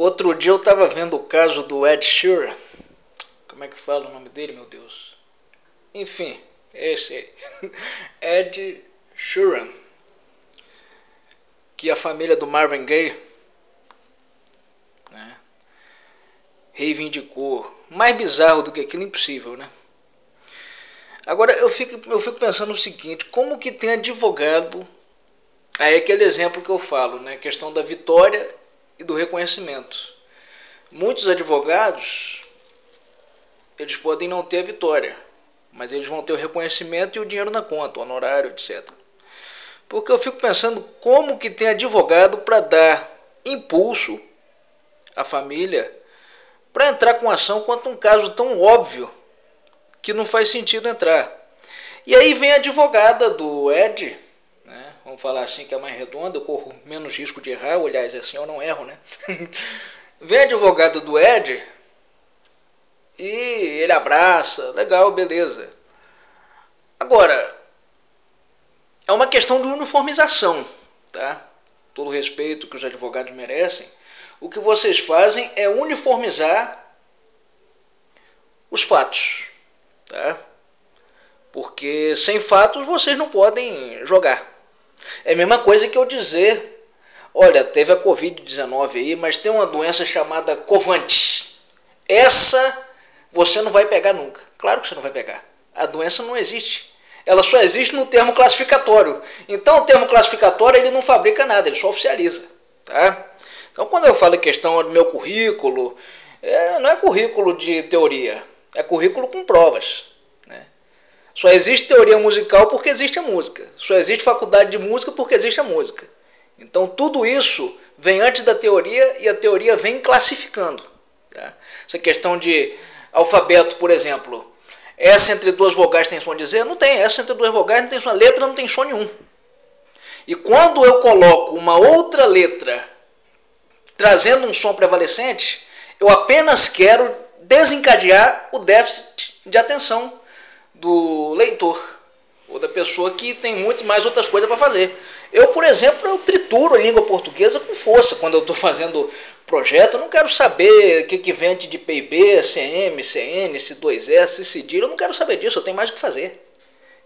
Outro dia eu estava vendo o caso do Ed Sheeran. Como é que fala o nome dele, meu Deus? Enfim, esse aí. Ed Sheeran. Que a família do Marvin Gaye né, reivindicou. Mais bizarro do que aquilo, impossível, né? Agora eu fico, eu fico pensando o seguinte, como que tem advogado, aí é aquele exemplo que eu falo, né? A questão da vitória e do reconhecimento. Muitos advogados, eles podem não ter a vitória, mas eles vão ter o reconhecimento e o dinheiro na conta, o honorário, etc. Porque eu fico pensando como que tem advogado para dar impulso à família para entrar com ação quanto um caso tão óbvio que não faz sentido entrar. E aí vem a advogada do Ed? Vamos falar assim que é mais redonda, eu corro menos risco de errar, aliás, assim eu não erro, né? vem a advogada do Ed e ele abraça, legal, beleza. Agora, é uma questão de uniformização, tá? Todo o respeito que os advogados merecem. O que vocês fazem é uniformizar os fatos. Tá? Porque sem fatos vocês não podem jogar. É a mesma coisa que eu dizer: olha, teve a Covid-19 aí, mas tem uma doença chamada Covante. Essa você não vai pegar nunca. Claro que você não vai pegar. A doença não existe. Ela só existe no termo classificatório. Então o termo classificatório ele não fabrica nada, ele só oficializa. Tá? Então quando eu falo questão do meu currículo, é, não é currículo de teoria. É currículo com provas. Só existe teoria musical porque existe a música. Só existe faculdade de música porque existe a música. Então tudo isso vem antes da teoria e a teoria vem classificando. Tá? Essa questão de alfabeto, por exemplo. Essa entre duas vogais tem som de Z? Não tem. Essa entre duas vogais não tem som. A letra não tem som nenhum. E quando eu coloco uma outra letra trazendo um som prevalecente, eu apenas quero desencadear o déficit de atenção do leitor ou da pessoa que tem muito mais outras coisas para fazer. Eu, por exemplo, eu trituro a língua portuguesa com força quando eu estou fazendo projeto. Eu não quero saber o que, que vem de PIB, CM, CN, C2S, CDIR. Eu não quero saber disso, eu tenho mais o que fazer.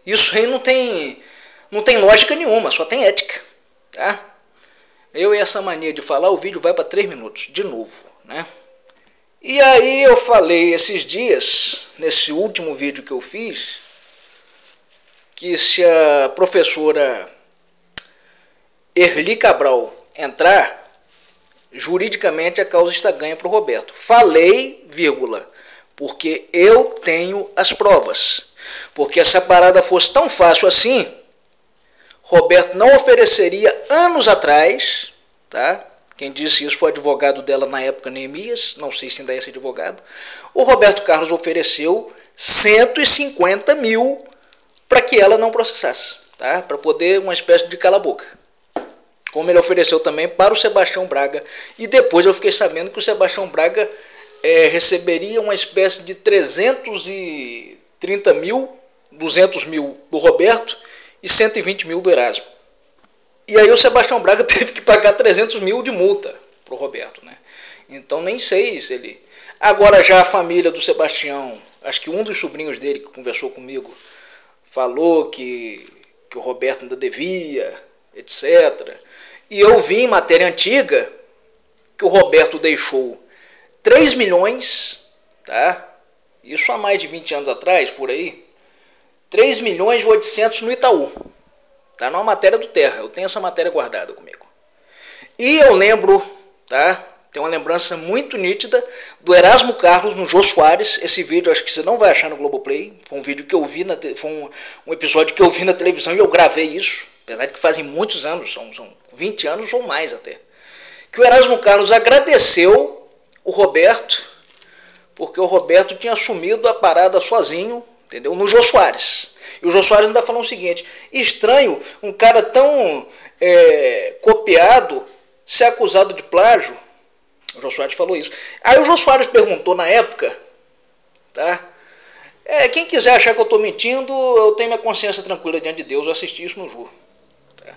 Isso aí não tem, não tem lógica nenhuma, só tem ética. Tá? Eu e essa mania de falar, o vídeo vai para 3 minutos, de novo. Né? E aí eu falei esses dias, nesse último vídeo que eu fiz, que se a professora Erli Cabral entrar, juridicamente a causa está ganha para o Roberto. Falei, vírgula, porque eu tenho as provas. Porque se a parada fosse tão fácil assim, Roberto não ofereceria anos atrás, tá? Quem disse isso foi o advogado dela na época, Neemias, não sei se ainda é esse advogado. O Roberto Carlos ofereceu 150 mil para que ela não processasse, tá? para poder uma espécie de cala-boca. Como ele ofereceu também para o Sebastião Braga. E depois eu fiquei sabendo que o Sebastião Braga é, receberia uma espécie de 330 mil, 200 mil do Roberto e 120 mil do Erasmo. E aí o Sebastião Braga teve que pagar 300 mil de multa pro Roberto, né? Então nem sei se ele. Agora já a família do Sebastião, acho que um dos sobrinhos dele que conversou comigo falou que, que o Roberto ainda devia, etc. E eu vi em matéria antiga que o Roberto deixou 3 milhões, tá? Isso há mais de 20 anos atrás, por aí. 3 milhões e 800 no Itaú. Tá numa matéria do Terra. Eu tenho essa matéria guardada comigo. E eu lembro, tá? Tem uma lembrança muito nítida do Erasmo Carlos no Jô Soares. Esse vídeo acho que você não vai achar no Globoplay. Foi um vídeo que eu vi na foi um, um, episódio que eu vi na televisão e eu gravei isso. Apesar de que fazem muitos anos, são, são 20 anos ou mais até. Que o Erasmo Carlos agradeceu o Roberto, porque o Roberto tinha assumido a parada sozinho, entendeu? No Jô Soares. E o Jô Soares ainda falou o seguinte: estranho um cara tão é, copiado ser acusado de plágio. O Jô Soares falou isso. Aí o Jô Soares perguntou na época, tá? É, quem quiser achar que eu estou mentindo, eu tenho minha consciência tranquila diante de Deus, eu assisti isso no Jô. Tá?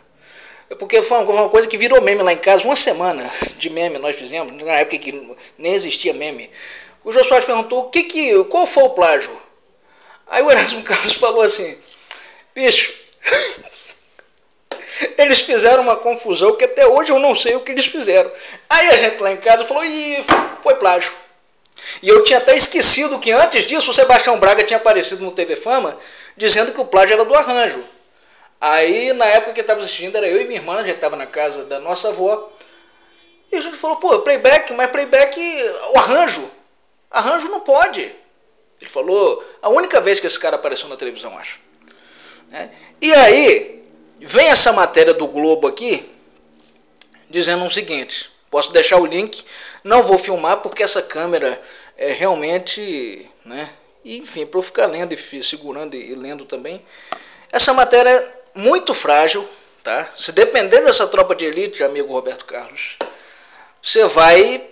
É porque foi uma coisa que virou meme lá em casa, uma semana de meme nós fizemos, na época que nem existia meme. O Jô Soares perguntou o que que, qual foi o plágio? Aí o Erasmo Carlos falou assim, bicho, eles fizeram uma confusão que até hoje eu não sei o que eles fizeram. Aí a gente lá em casa falou, ih, foi plágio. E eu tinha até esquecido que antes disso o Sebastião Braga tinha aparecido no TV Fama dizendo que o plágio era do arranjo. Aí na época que estava assistindo era eu e minha irmã, a gente estava na casa da nossa avó. E a gente falou, pô, playback, mas playback, o arranjo. Arranjo não pode. Ele falou, a única vez que esse cara apareceu na televisão, acho. É. E aí, vem essa matéria do Globo aqui, dizendo o seguinte: posso deixar o link, não vou filmar porque essa câmera é realmente, né? enfim, para eu ficar lendo e segurando e lendo também. Essa matéria é muito frágil, tá? Se depender dessa tropa de elite, amigo Roberto Carlos, você vai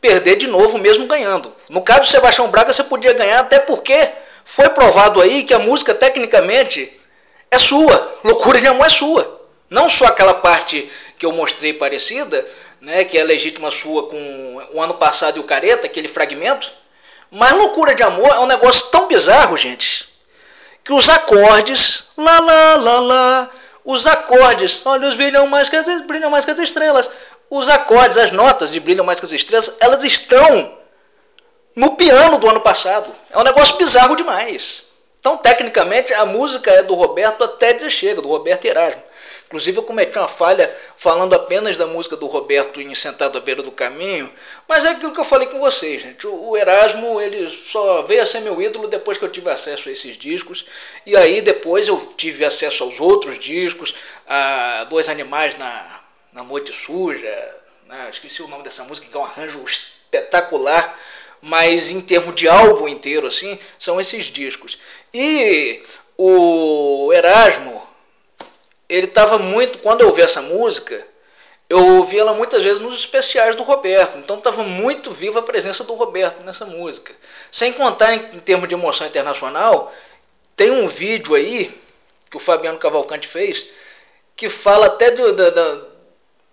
perder de novo mesmo ganhando. No caso do Sebastião Braga, você podia ganhar até porque foi provado aí que a música tecnicamente é sua. Loucura de amor é sua. Não só aquela parte que eu mostrei parecida, né, que é legítima sua com o ano passado e o Careta, aquele fragmento. Mas loucura de amor é um negócio tão bizarro, gente, que os acordes, lá, lá, lá, lá, os acordes, olha, os brilham mais que as, brilham mais que as estrelas. Os acordes, as notas de brilham mais que as estrelas, elas estão no piano do ano passado. É um negócio bizarro demais. Então, tecnicamente, a música é do Roberto até dizer chega, do Roberto Erasmo. Inclusive, eu cometi uma falha falando apenas da música do Roberto em Sentado à Beira do Caminho, mas é aquilo que eu falei com vocês, gente. O Erasmo ele só veio a ser meu ídolo depois que eu tive acesso a esses discos, e aí depois eu tive acesso aos outros discos, a Dois Animais na, na Noite Suja, né? esqueci o nome dessa música, que é um arranjo espetacular mas em termos de álbum inteiro, assim, são esses discos. E o Erasmo, ele estava muito. Quando eu ouvi essa música, eu ouvi ela muitas vezes nos especiais do Roberto. Então estava muito viva a presença do Roberto nessa música. Sem contar em, em termos de emoção internacional, tem um vídeo aí que o Fabiano Cavalcante fez que fala até do, do,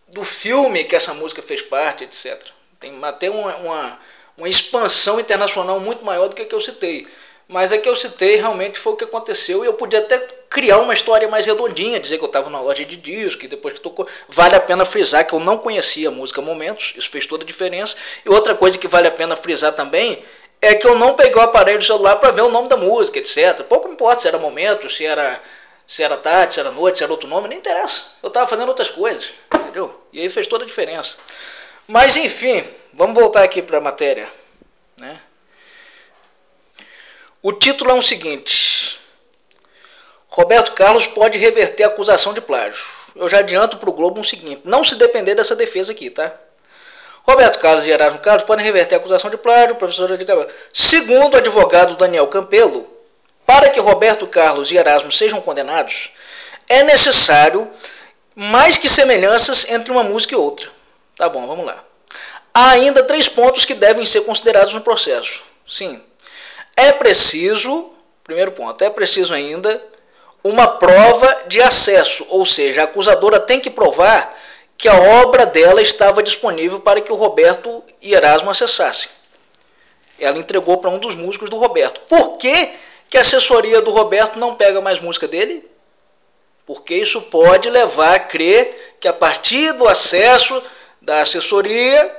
do filme que essa música fez parte, etc. Tem até uma, uma uma expansão internacional muito maior do que a que eu citei. Mas a que eu citei realmente foi o que aconteceu e eu podia até criar uma história mais redondinha, dizer que eu estava na loja de discos, que depois que tocou. Vale a pena frisar que eu não conhecia a música Momentos, isso fez toda a diferença. E outra coisa que vale a pena frisar também é que eu não peguei o aparelho do celular para ver o nome da música, etc. Pouco importa se era momento, se era, se era tarde, se era noite, se era outro nome, nem interessa. Eu estava fazendo outras coisas, entendeu? E aí fez toda a diferença. Mas enfim, vamos voltar aqui para a matéria. Né? O título é o seguinte: Roberto Carlos pode reverter a acusação de plágio. Eu já adianto para o Globo o seguinte: não se depender dessa defesa aqui, tá? Roberto Carlos e Erasmo Carlos podem reverter a acusação de plágio, professor de Cabelo. Segundo o advogado Daniel Campelo, para que Roberto Carlos e Erasmo sejam condenados, é necessário mais que semelhanças entre uma música e outra. Tá bom, vamos lá. Há ainda três pontos que devem ser considerados no processo. Sim. É preciso, primeiro ponto, é preciso ainda uma prova de acesso, ou seja, a acusadora tem que provar que a obra dela estava disponível para que o Roberto e Erasmo acessassem. Ela entregou para um dos músicos do Roberto. Por que, que a assessoria do Roberto não pega mais música dele? Porque isso pode levar a crer que a partir do acesso da assessoria,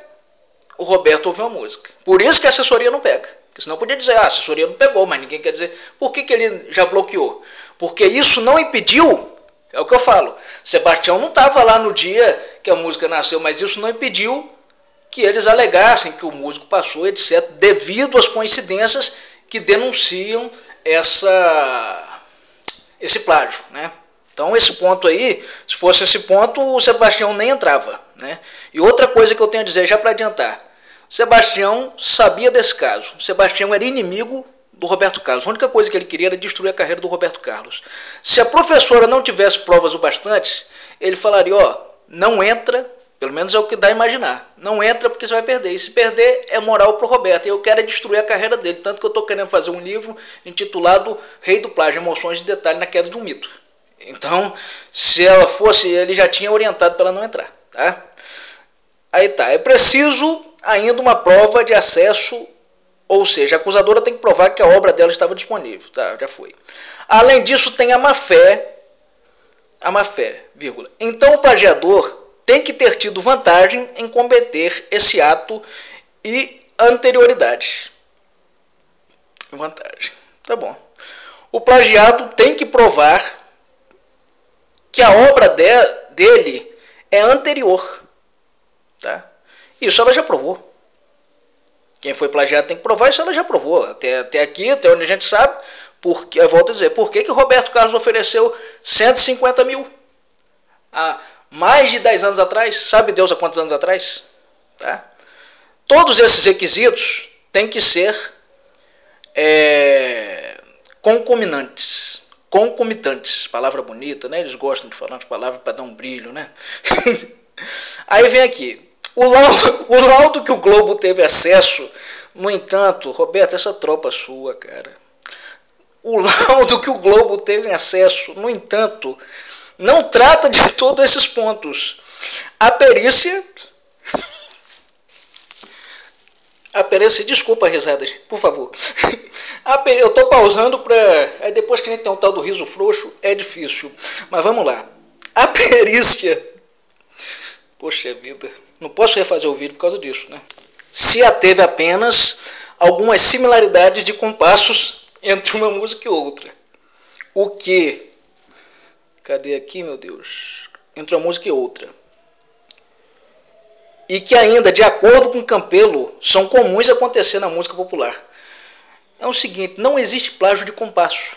o Roberto ouviu a música. Por isso que a assessoria não pega. Porque senão podia dizer, ah, a assessoria não pegou, mas ninguém quer dizer. Por que, que ele já bloqueou? Porque isso não impediu, é o que eu falo. Sebastião não estava lá no dia que a música nasceu, mas isso não impediu que eles alegassem que o músico passou, etc., devido às coincidências que denunciam essa, esse plágio. Né? Então, esse ponto aí, se fosse esse ponto, o Sebastião nem entrava. Né? E outra coisa que eu tenho a dizer, já para adiantar: Sebastião sabia desse caso. Sebastião era inimigo do Roberto Carlos. A única coisa que ele queria era destruir a carreira do Roberto Carlos. Se a professora não tivesse provas o bastante, ele falaria: ó, não entra, pelo menos é o que dá a imaginar. Não entra porque você vai perder. E se perder, é moral para o Roberto. E eu quero é destruir a carreira dele. Tanto que eu estou querendo fazer um livro intitulado Rei do Plágio: Emoções de Detalhe na Queda de um Mito Então, se ela fosse, ele já tinha orientado para ela não entrar. Tá? Aí tá, é preciso ainda uma prova de acesso, ou seja, a acusadora tem que provar que a obra dela estava disponível. Tá, já foi. Além disso, tem a má-fé, a má-fé, vírgula. Então o plagiador tem que ter tido vantagem em cometer esse ato e anterioridade. Vantagem. Tá bom. O plagiado tem que provar que a obra de, dele é anterior. Tá? Isso ela já provou. Quem foi plagiado tem que provar, isso ela já provou. Até, até aqui, até onde a gente sabe, porque, eu volto a dizer, por que, que Roberto Carlos ofereceu 150 mil? Há mais de 10 anos atrás, sabe Deus há quantos anos atrás? Tá? Todos esses requisitos têm que ser é, concomitantes. Concomitantes, palavra bonita, né? Eles gostam de falar as palavras para dar um brilho, né? Aí vem aqui. O laudo, o laudo que o Globo teve acesso, no entanto, Roberto, essa tropa sua, cara. O laudo que o Globo teve acesso, no entanto, não trata de todos esses pontos. A perícia. A perícia, desculpa a risada, por favor. Eu estou pausando para. Aí depois que a gente tem um tal do riso frouxo, é difícil. Mas vamos lá. A perícia. Poxa vida, não posso refazer o vídeo por causa disso, né? Se ateve apenas algumas similaridades de compassos entre uma música e outra. O que Cadê aqui, meu Deus? Entre uma música e outra. E que ainda, de acordo com Campelo, são comuns acontecer na música popular. É o seguinte, não existe plágio de compasso.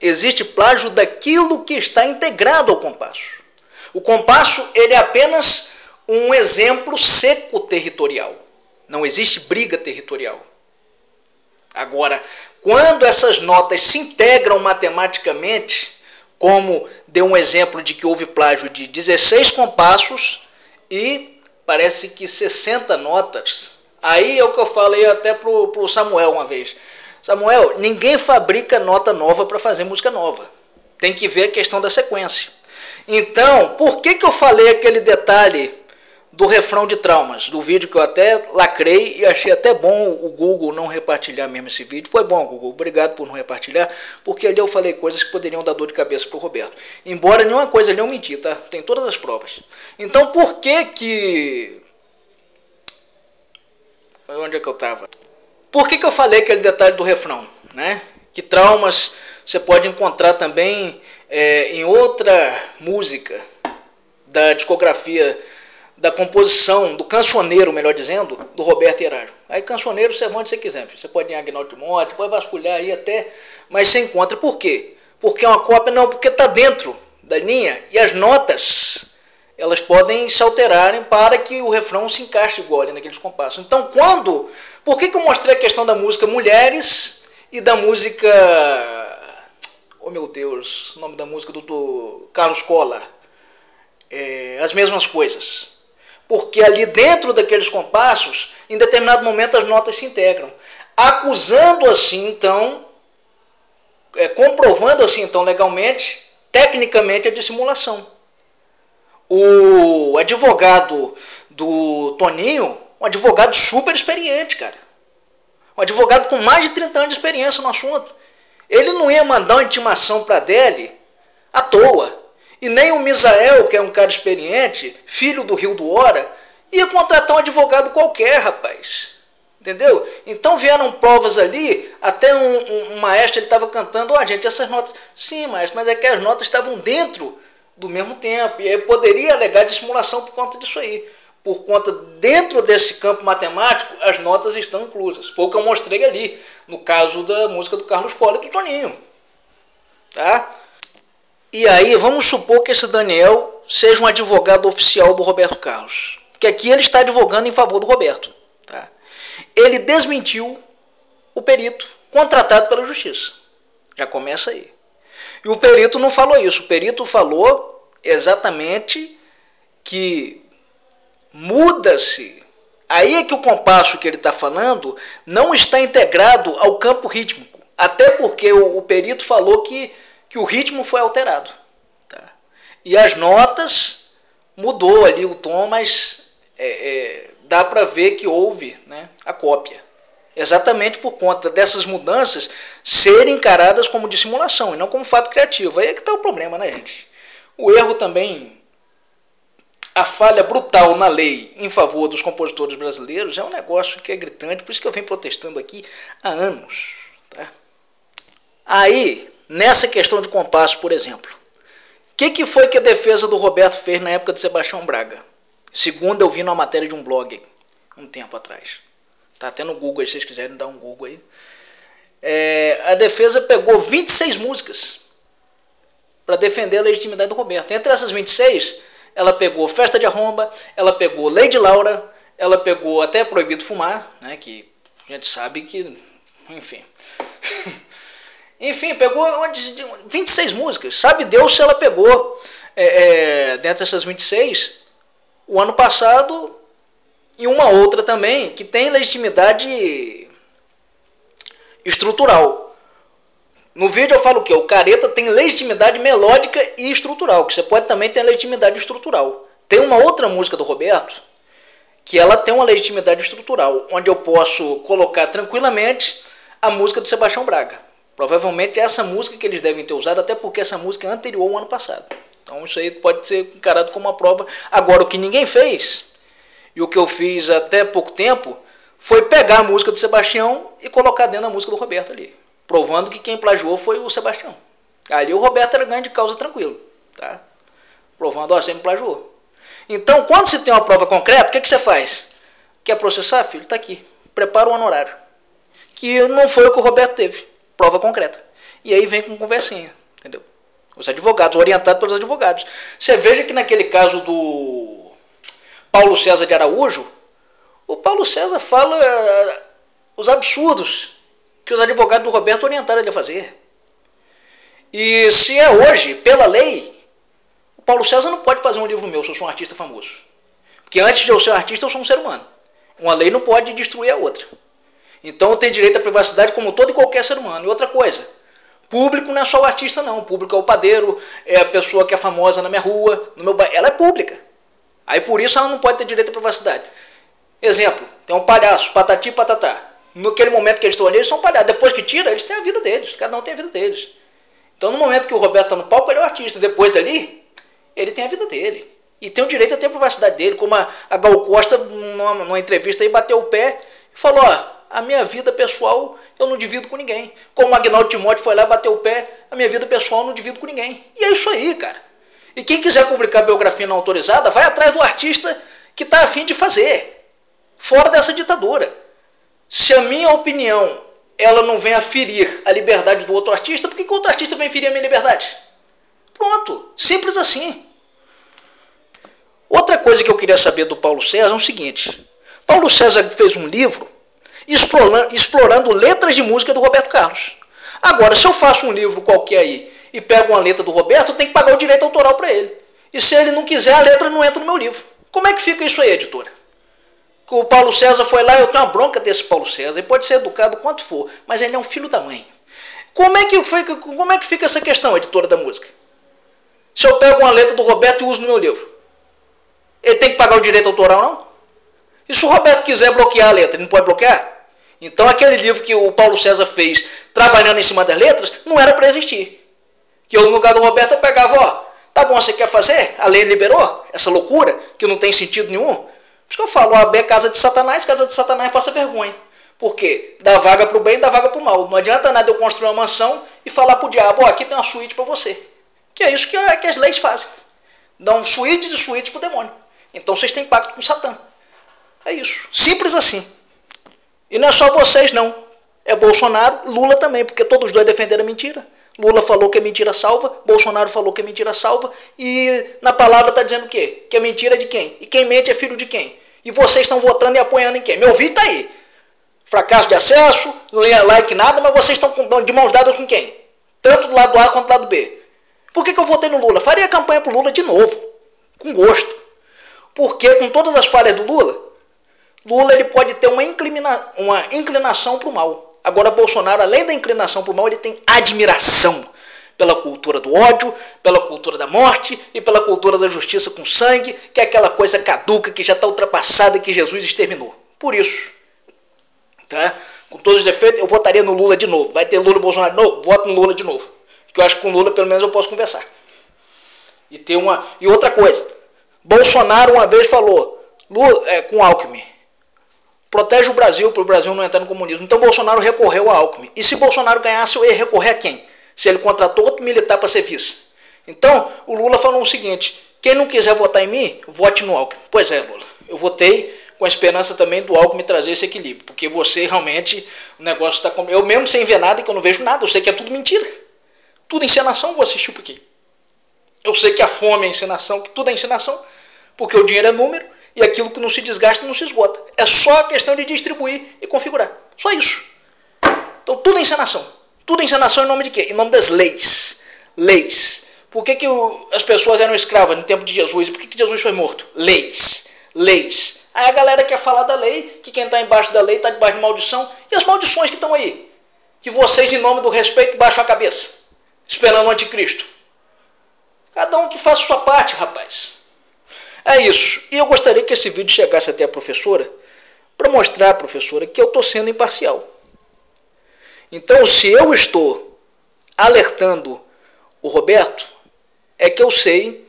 Existe plágio daquilo que está integrado ao compasso. O compasso ele é apenas um exemplo seco territorial. Não existe briga territorial. Agora, quando essas notas se integram matematicamente, como deu um exemplo de que houve plágio de 16 compassos e parece que 60 notas. Aí é o que eu falei até pro, pro Samuel uma vez. Samuel, ninguém fabrica nota nova para fazer música nova. Tem que ver a questão da sequência. Então, por que, que eu falei aquele detalhe do refrão de traumas, do vídeo que eu até lacrei e achei até bom o Google não repartilhar mesmo esse vídeo. Foi bom, Google, obrigado por não repartilhar, porque ali eu falei coisas que poderiam dar dor de cabeça para o Roberto. Embora nenhuma coisa ali eu menti, tá? Tem todas as provas. Então por que que. Onde é que eu estava? Por que, que eu falei aquele detalhe do refrão? Né? Que traumas você pode encontrar também é, em outra música da discografia da composição, do cancioneiro, melhor dizendo, do Roberto Hierardo. Aí cancioneiro você onde você quiser, você pode ir em Agnaldo de Monte, pode vasculhar aí até, mas você encontra. Por quê? Porque é uma cópia, não, porque está dentro da linha e as notas elas podem se alterarem para que o refrão se encaixe igual ali naqueles compassos. Então, quando. Por que, que eu mostrei a questão da música Mulheres e da música. Oh meu Deus, o nome da música do, do Carlos Cola. É, as mesmas coisas porque ali dentro daqueles compassos, em determinado momento as notas se integram, acusando assim então, é, comprovando assim então legalmente, tecnicamente a dissimulação. O advogado do Toninho, um advogado super experiente, cara. Um advogado com mais de 30 anos de experiência no assunto. Ele não ia mandar uma intimação para dele à toa. E nem o Misael, que é um cara experiente, filho do Rio do Hora, ia contratar um advogado qualquer, rapaz. Entendeu? Então vieram provas ali, até um, um, um maestro ele estava cantando, ó, oh, gente, essas notas. Sim, maestro, mas é que as notas estavam dentro do mesmo tempo. E aí poderia alegar dissimulação por conta disso aí. Por conta, dentro desse campo matemático, as notas estão inclusas. Foi o que eu mostrei ali, no caso da música do Carlos Cola e do Toninho. Tá? E aí, vamos supor que esse Daniel seja um advogado oficial do Roberto Carlos. Porque aqui ele está advogando em favor do Roberto. Tá? Ele desmentiu o perito contratado pela justiça. Já começa aí. E o perito não falou isso. O perito falou exatamente que muda-se. Aí é que o compasso que ele está falando não está integrado ao campo rítmico. Até porque o, o perito falou que que o ritmo foi alterado. E as notas mudou ali o tom, mas é, é, dá para ver que houve né, a cópia. Exatamente por conta dessas mudanças serem encaradas como dissimulação e não como fato criativo. Aí é que está o problema, né, gente? O erro também, a falha brutal na lei em favor dos compositores brasileiros é um negócio que é gritante, por isso que eu venho protestando aqui há anos. Tá? Aí, nessa questão de compasso, por exemplo, o que, que foi que a defesa do Roberto fez na época de Sebastião Braga? Segundo eu vi numa matéria de um blog um tempo atrás. Tá até no Google aí, se vocês quiserem dar um Google aí. É, a defesa pegou 26 músicas para defender a legitimidade do Roberto. Entre essas 26, ela pegou Festa de Arromba, ela pegou Lady Laura, ela pegou até Proibido Fumar, né, que a gente sabe que, enfim. enfim, pegou 26 músicas. Sabe Deus se ela pegou, é, é, dentre essas 26, o ano passado e uma outra também que tem legitimidade estrutural. No vídeo eu falo que? O careta tem legitimidade melódica e estrutural, que você pode também ter legitimidade estrutural. Tem uma outra música do Roberto que ela tem uma legitimidade estrutural, onde eu posso colocar tranquilamente a música do Sebastião Braga. Provavelmente é essa música que eles devem ter usado, até porque essa música é anterior ao ano passado. Então isso aí pode ser encarado como uma prova. Agora, o que ninguém fez e o que eu fiz até pouco tempo foi pegar a música do Sebastião e colocar dentro da música do Roberto ali. Provando que quem plagiou foi o Sebastião. Ali o Roberto era ganho de causa tranquilo. Tá? Provando, ó, você me plagiou. Então, quando você tem uma prova concreta, o que, que você faz? Quer processar, filho? Está aqui. Prepara o honorário. Que não foi o que o Roberto teve. Prova concreta. E aí vem com conversinha. Entendeu? Os advogados, orientados pelos advogados. Você veja que naquele caso do Paulo César de Araújo, o Paulo César fala uh, os absurdos que os advogados do Roberto orientaram ele a fazer. E se é hoje, pela lei, o Paulo César não pode fazer um livro meu se eu sou um artista famoso. Porque antes de eu ser um artista, eu sou um ser humano. Uma lei não pode destruir a outra. Então eu tenho direito à privacidade como todo e qualquer ser humano. E outra coisa, público não é só o artista, não. O público é o padeiro, é a pessoa que é famosa na minha rua, no meu bairro. Ela é pública. Aí por isso ela não pode ter direito à privacidade. Exemplo, tem um palhaço, patati e patatá. Naquele momento que eles estão ali, eles são palhaços. Depois que tira, eles têm a vida deles. Cada um tem a vida deles. Então no momento que o Roberto está no palco, ele é o artista. Depois dali, ele tem a vida dele. E tem o direito a ter a privacidade dele. Como a, a Gal Costa, numa, numa entrevista aí, bateu o pé e falou, ó, a minha vida pessoal eu não divido com ninguém. Como o Agnaldo Timóteo foi lá, bateu o pé, a minha vida pessoal eu não divido com ninguém. E é isso aí, cara. E quem quiser publicar biografia não autorizada, vai atrás do artista que está afim de fazer, fora dessa ditadura. Se a minha opinião ela não vem a ferir a liberdade do outro artista, por que, que o outro artista vem ferir a minha liberdade? Pronto, simples assim. Outra coisa que eu queria saber do Paulo César é o seguinte: Paulo César fez um livro explorando, explorando letras de música do Roberto Carlos. Agora, se eu faço um livro qualquer aí e pego uma letra do Roberto, eu tenho que pagar o direito autoral para ele. E se ele não quiser, a letra não entra no meu livro. Como é que fica isso aí, editora? O Paulo César foi lá, eu tenho uma bronca desse Paulo César, ele pode ser educado quanto for, mas ele é um filho da mãe. Como é que, foi, como é que fica essa questão, editora da música? Se eu pego uma letra do Roberto e uso no meu livro, ele tem que pagar o direito autoral, não? E se o Roberto quiser bloquear a letra, ele não pode bloquear? Então aquele livro que o Paulo César fez trabalhando em cima das letras não era para existir. Que eu, no lugar do Roberto, eu pegava, ó, tá bom, você quer fazer? A lei liberou essa loucura, que não tem sentido nenhum. Por isso que eu falo, a B é casa de Satanás, casa de Satanás passa vergonha. Por quê? Dá vaga para o bem, dá vaga para o mal. Não adianta nada eu construir uma mansão e falar para o diabo, ó, aqui tem uma suíte para você. Que é isso que, é, que as leis fazem. Dão suítes e suítes para o demônio. Então vocês têm pacto com Satã. É isso. Simples assim. E não é só vocês, não. É Bolsonaro, Lula também, porque todos os dois defenderam a mentira. Lula falou que é mentira salva, Bolsonaro falou que é mentira salva, e na palavra está dizendo o quê? Que é mentira de quem? E quem mente é filho de quem? E vocês estão votando e apoiando em quem? Meu ouvido está aí. Fracasso de acesso, não like nada, mas vocês estão de mãos dadas com quem? Tanto do lado A quanto do lado B. Por que, que eu votei no Lula? Faria campanha para o Lula de novo, com gosto. Porque com todas as falhas do Lula, Lula ele pode ter uma, inclina, uma inclinação para o mal. Agora, Bolsonaro, além da inclinação para o mal, ele tem admiração pela cultura do ódio, pela cultura da morte e pela cultura da justiça com sangue, que é aquela coisa caduca que já está ultrapassada que Jesus exterminou. Por isso, tá? com todos os defeitos, eu votaria no Lula de novo. Vai ter Lula e Bolsonaro novo? Voto no Lula de novo. Porque eu acho que com Lula, pelo menos, eu posso conversar. E, ter uma... e outra coisa, Bolsonaro uma vez falou Lula, é, com Alckmin, protege o Brasil para o Brasil não entrar no comunismo. Então Bolsonaro recorreu a Alckmin. E se Bolsonaro ganhasse, eu ia recorrer a quem? Se ele contratou outro militar para ser vice. Então o Lula falou o seguinte: quem não quiser votar em mim, vote no Alckmin. Pois é, Lula. Eu votei com a esperança também do Alckmin trazer esse equilíbrio. Porque você realmente, o negócio está com. Eu mesmo sem ver nada que eu não vejo nada, eu sei que é tudo mentira. Tudo encenação, vou assistir por quê? Eu sei que a fome é encenação, que tudo é encenação, porque o dinheiro é número e aquilo que não se desgasta não se esgota. É só questão de distribuir e configurar. Só isso. Então tudo é encenação. Tudo é encenação em nome de quê? Em nome das leis. Leis. Por que, que o, as pessoas eram escravas no tempo de Jesus? E por que, que Jesus foi morto? Leis. Leis. Aí a galera quer falar da lei, que quem está embaixo da lei está debaixo de maldição. E as maldições que estão aí? Que vocês, em nome do respeito, baixam a cabeça, esperando o anticristo. Cada um que faça a sua parte, rapaz. É isso. E eu gostaria que esse vídeo chegasse até a professora para mostrar à professora que eu estou sendo imparcial. Então, se eu estou alertando o Roberto, é que eu sei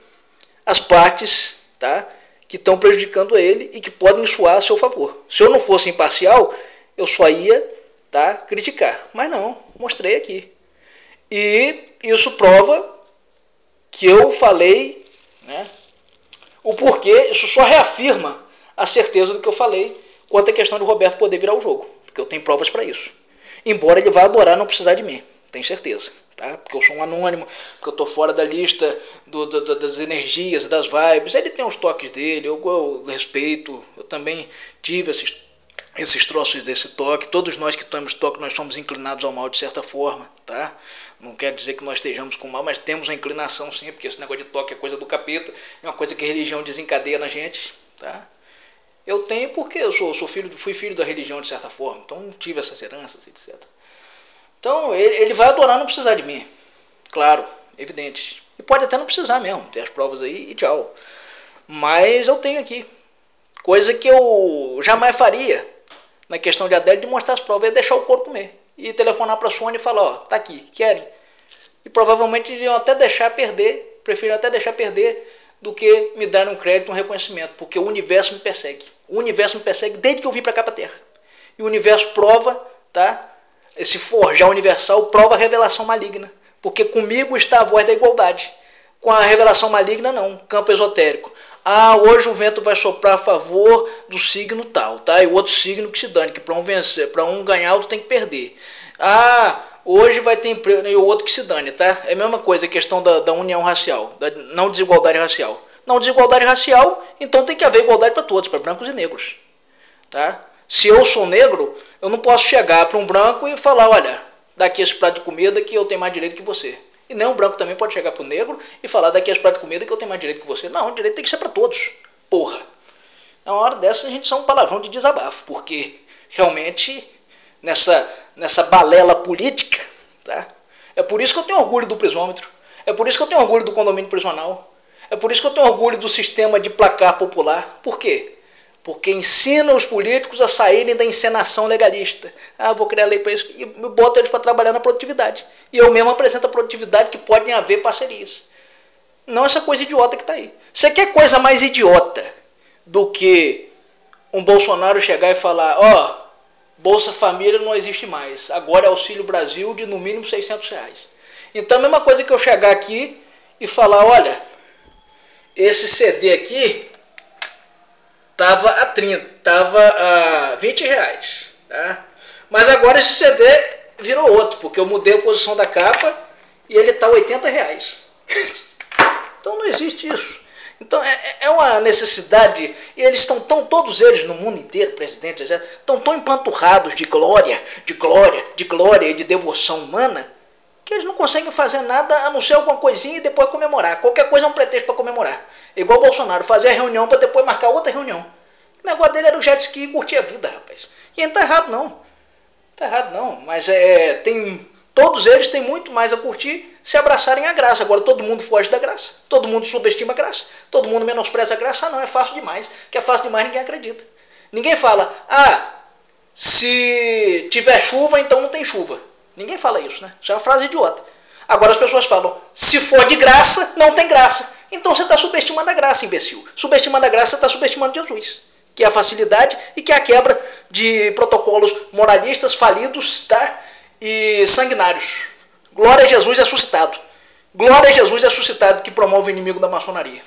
as partes tá, que estão prejudicando ele e que podem soar a seu favor. Se eu não fosse imparcial, eu só ia tá, criticar. Mas não, mostrei aqui. E isso prova que eu falei né, o porquê, isso só reafirma a certeza do que eu falei quanto à questão de Roberto poder virar o jogo, porque eu tenho provas para isso. Embora ele vá adorar não precisar de mim, tenho certeza, tá? Porque eu sou um anônimo, porque eu estou fora da lista do, do, das energias, das vibes. Ele tem os toques dele, eu, eu respeito, eu também tive esses esses troços desse toque. Todos nós que temos toque, nós somos inclinados ao mal de certa forma, tá? Não quer dizer que nós estejamos com mal, mas temos a inclinação sim, porque esse negócio de toque é coisa do capeta, é uma coisa que a religião desencadeia na gente, tá? Eu tenho porque eu sou, sou filho, fui filho da religião de certa forma, então tive essas heranças, etc. Então ele, ele vai adorar não precisar de mim, claro, evidente. E pode até não precisar mesmo, tem as provas aí e tchau. Mas eu tenho aqui, coisa que eu jamais faria na questão de Adélio de mostrar as provas, é deixar o corpo comer. E telefonar para a Sony e falar, ó, tá aqui, querem? E provavelmente iriam até deixar perder, preferiram até deixar perder do que me dar um crédito, um reconhecimento, porque o universo me persegue. O universo me persegue desde que eu vim para cá para Terra. E o universo prova, tá? Esse forjar universal prova a revelação maligna, porque comigo está a voz da igualdade. Com a revelação maligna não, campo esotérico. Ah, hoje o vento vai soprar a favor do signo tal, tá? E o outro signo que se dane, que para um vencer, para um ganhar, outro tem que perder. Ah, hoje vai ter emprego e o outro que se dane, tá? É a mesma coisa, a questão da, da união racial, da não desigualdade racial. Não desigualdade racial, então tem que haver igualdade para todos, para brancos e negros, tá? Se eu sou negro, eu não posso chegar para um branco e falar, olha, daqui esse prato de comida que eu tenho mais direito que você. E nem um branco também pode chegar pro negro e falar daqui as pratos de comida que eu tenho mais direito que você. Não, o direito tem que ser para todos. Porra. Na hora dessa a gente só um palavrão de desabafo, porque realmente nessa, nessa balela política, tá? É por isso que eu tenho orgulho do prisômetro. É por isso que eu tenho orgulho do condomínio prisional. É por isso que eu tenho orgulho do sistema de placar popular. Por quê? porque ensina os políticos a saírem da encenação legalista. Ah, vou criar lei para isso e boto eles para trabalhar na produtividade. E eu mesmo apresento a produtividade que podem haver parcerias. Não essa coisa idiota que está aí. Você quer coisa mais idiota do que um Bolsonaro chegar e falar: ó, oh, Bolsa Família não existe mais, agora é Auxílio Brasil de no mínimo 600 reais. Então a mesma coisa que eu chegar aqui e falar: olha, esse CD aqui tava a 30, tava a 20 reais. Tá? Mas agora esse CD virou outro, porque eu mudei a posição da capa e ele está 80 reais. então não existe isso. Então é, é, é uma necessidade, e eles estão tão, todos eles no mundo inteiro, presidentes, estão tão empanturrados de glória, de glória, de glória e de devoção humana, que eles não conseguem fazer nada a não ser alguma coisinha e depois comemorar. Qualquer coisa é um pretexto para comemorar. Igual o Bolsonaro, fazer a reunião para depois marcar outra reunião. O negócio dele era o jet ski e curtir a vida, rapaz. E ele não tá errado não. Tá errado não, mas é, tem todos eles têm muito mais a curtir se abraçarem a graça. Agora todo mundo foge da graça, todo mundo subestima a graça, todo mundo menospreza a graça. Ah, não, é fácil demais. Que é fácil demais, ninguém acredita. Ninguém fala, ah, se tiver chuva, então não tem chuva. Ninguém fala isso, né? Isso é uma frase idiota. Agora as pessoas falam, se for de graça, não tem graça. Então você está subestimando a graça, imbecil. Subestimando a graça, você está subestimando Jesus. Que é a facilidade e que é a quebra de protocolos moralistas falidos tá? e sanguinários. Glória a Jesus ressuscitado. Glória a Jesus ressuscitado que promove o inimigo da maçonaria.